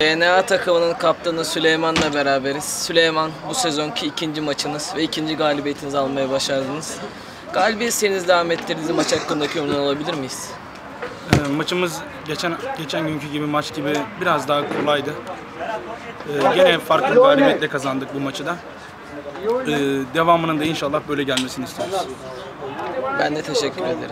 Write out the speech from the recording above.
DNA takımının kaptanı Süleyman'la beraberiz. Süleyman bu sezonki ikinci maçınız ve ikinci galibiyetinizi almaya başardınız. Galibiyet serinizi devam ettirdiğiniz maç hakkındaki yorumlar alabilir miyiz? Ee, maçımız geçen geçen günkü gibi maç gibi biraz daha kolaydı. Ee, gene farklı bir galibiyetle kazandık bu maçı da. Ee, devamının da inşallah böyle gelmesini istiyoruz. Ben de teşekkür ederim.